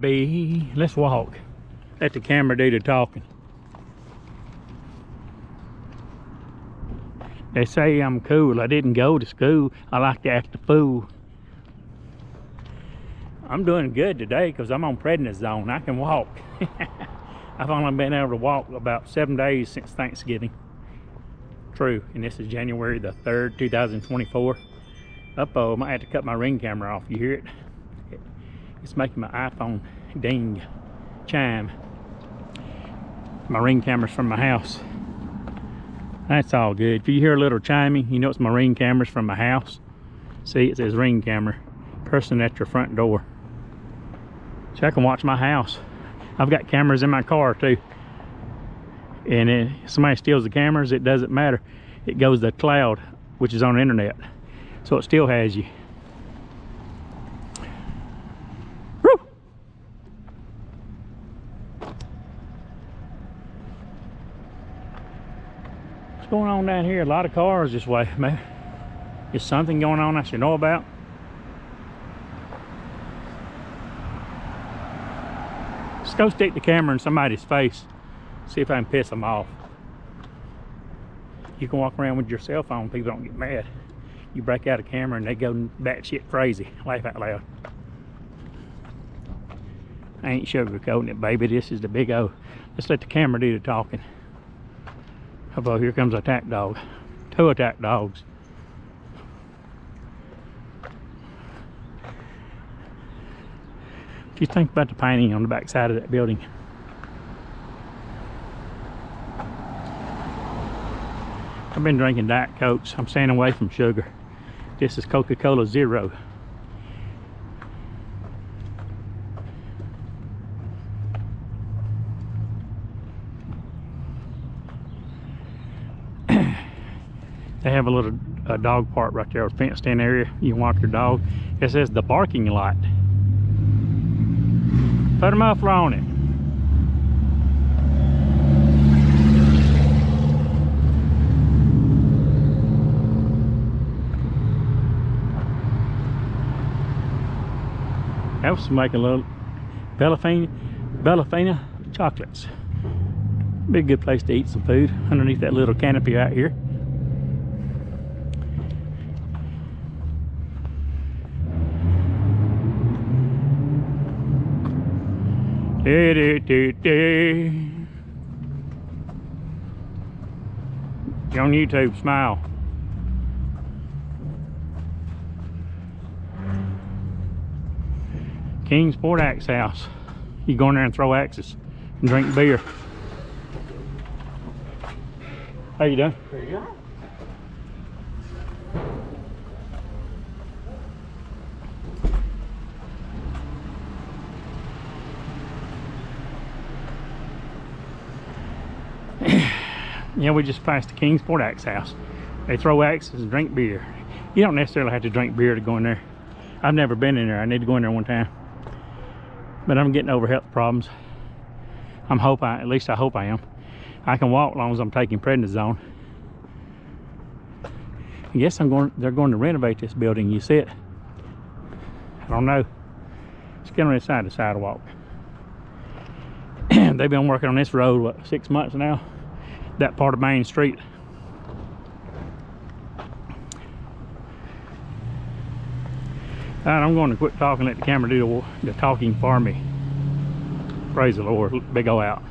B, let's walk. Let the camera do the talking. They say I'm cool. I didn't go to school. I like to act a fool. I'm doing good today because I'm on prednisone. I can walk. I've only been able to walk about seven days since Thanksgiving. True, and this is January the 3rd, 2024. Uh-oh, I might have to cut my ring camera off. You hear it? It's making my iPhone ding, chime. My ring camera's from my house. That's all good. If you hear a little chiming, you know it's my ring cameras from my house. See, it says ring camera. Person at your front door. So I can watch my house. I've got cameras in my car too. And if somebody steals the cameras, it doesn't matter. It goes to the cloud, which is on the internet. So it still has you. What's going on down here? A lot of cars this way, man. Is something going on I should know about? Let's go stick the camera in somebody's face. See if I can piss them off. You can walk around with your cell phone, people don't get mad. You break out a camera and they go batshit crazy. Laugh out loud. I ain't sugarcoating it, baby. This is the big O. Let's let the camera do the talking. Oh, here comes attack dog. Two attack dogs. What do you think about the painting on the back side of that building? I've been drinking Diet Cokes. I'm staying away from sugar. This is Coca-Cola Zero. They have a little dog park right there, a fenced in area. You can walk your dog. It says the barking lot. Put a muffler on it. helps was making a little Bellafina, Bellafina chocolates. Be a good place to eat some food underneath that little canopy out here. Do, do, do, do. On YouTube, smile. Kingsport Axe House. You go in there and throw axes and drink beer. How you doing? Pretty good. Yeah, we just passed the Kingsport Axe House. They throw axes and drink beer. You don't necessarily have to drink beer to go in there. I've never been in there. I need to go in there one time but I'm getting over health problems. I'm hope I, at least I hope I am. I can walk as long as I'm taking prednisone. I guess I'm going, they're going to renovate this building, you see it? I don't know. It's getting inside the sidewalk. They've been working on this road, what, six months now? That part of Main Street. Alright, I'm going to quit talking, let the camera do the, the talking for me. Praise the Lord. Big O out.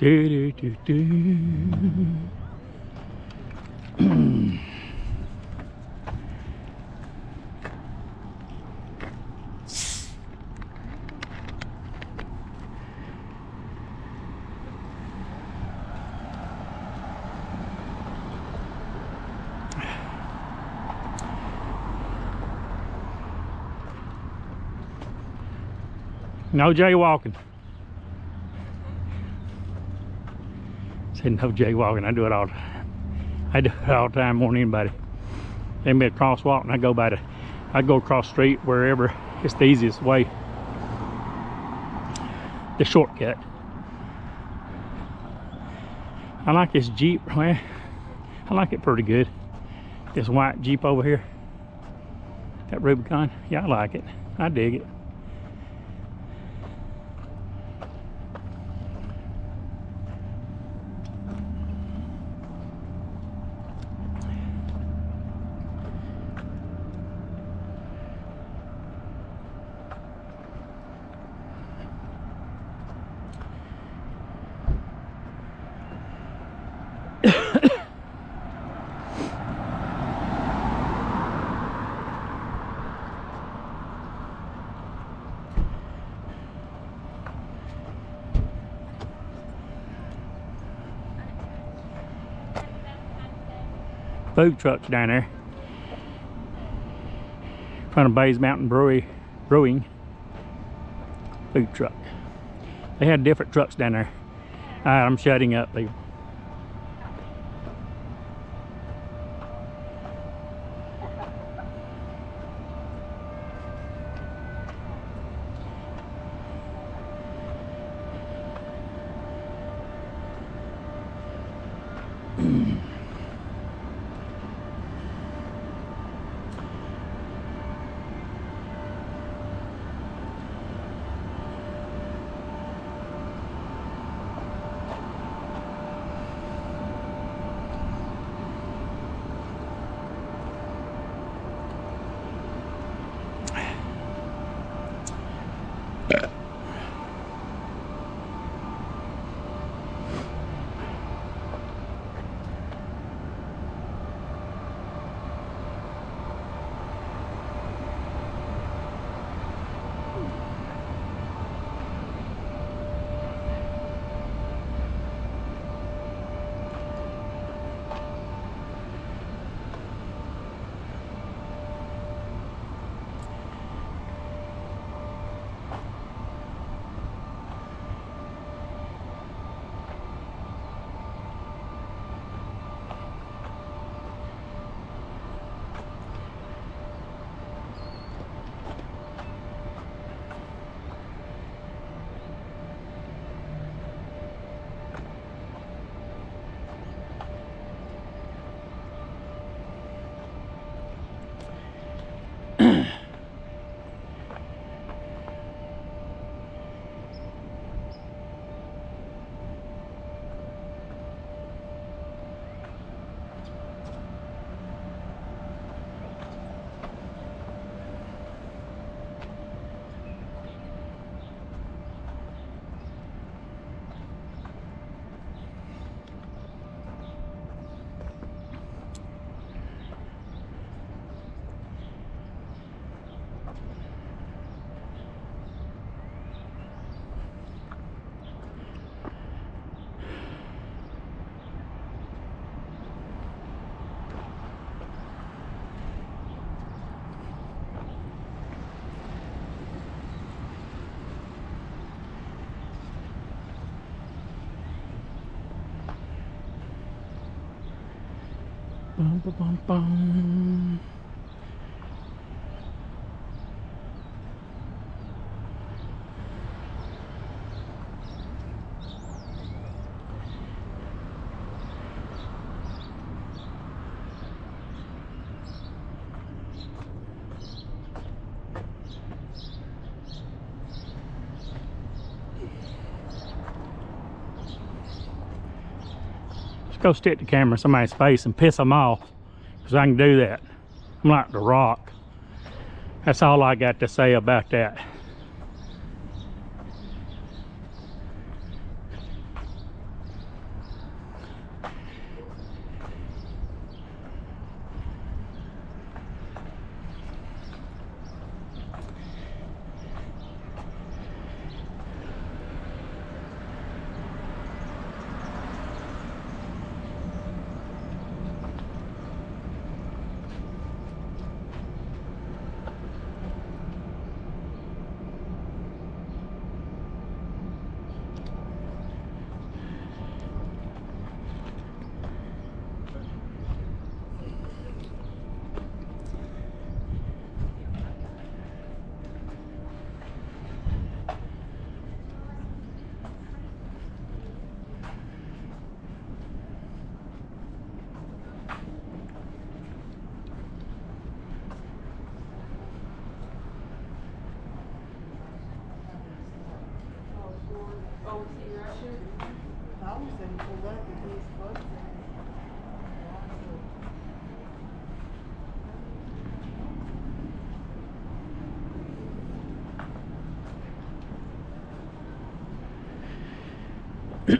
Do, do, do, do. No jaywalking. Said no jaywalking. I do it all. I do it all time than anybody. They made a crosswalk and I go by the, I go across street wherever it's the easiest way. The shortcut. I like this Jeep, man. I like it pretty good. This white Jeep over here. That Rubicon. Yeah, I like it. I dig it. Food trucks down there. In front of Bays Mountain Brewery, Brewing food truck. They had different trucks down there. All right, I'm shutting up, people. Bum, bum, bum, bum. Go stick the camera in somebody's face and piss them off. Because I can do that. I'm like The Rock. That's all I got to say about that.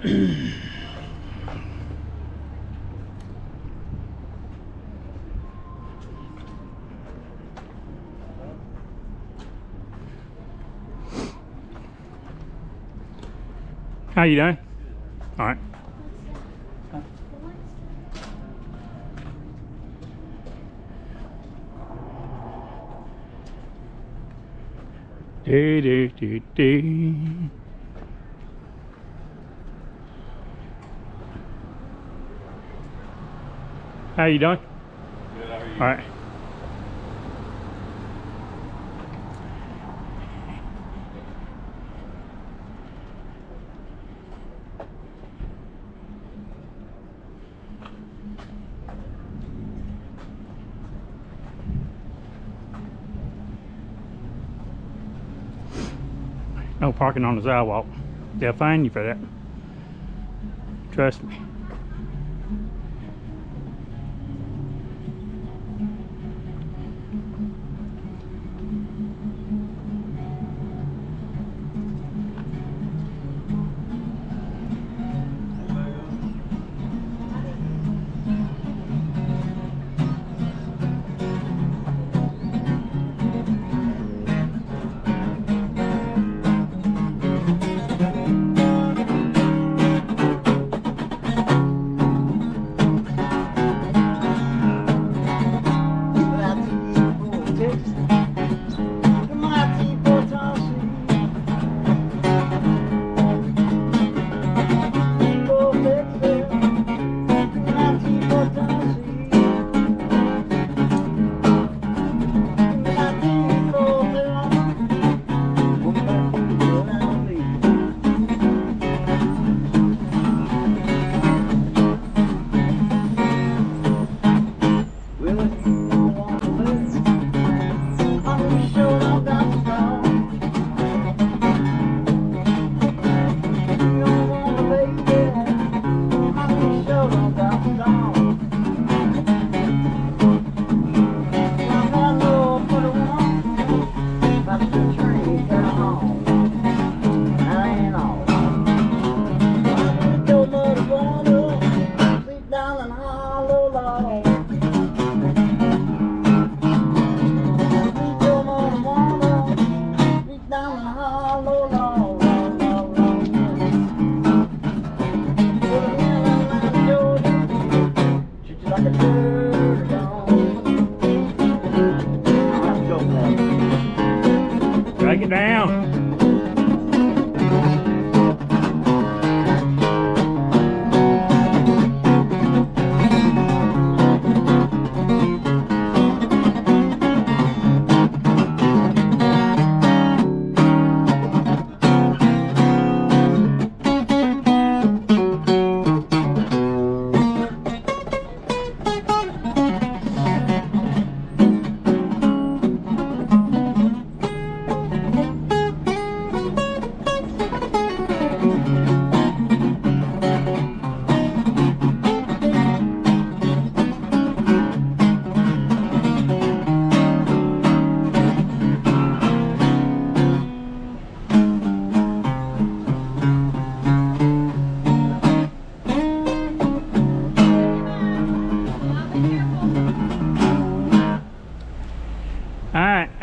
How you doing? All right. Do, do, do, do. How you doing? Good, how are you? All right. No parking on the sidewalk. They'll find you for that. Trust me.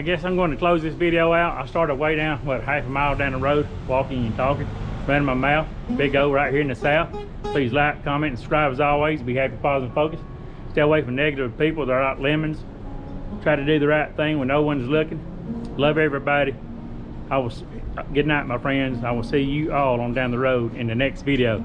Guess I'm going to close this video out. I started way down, what, half a mile down the road, walking and talking, running my mouth. Big O right here in the south. Please like, comment, and subscribe as always. Be happy, positive, focused. Stay away from negative people. They're like lemons. Try to do the right thing when no one's looking. Love everybody. I will. Uh, good night, my friends. I will see you all on down the road in the next video.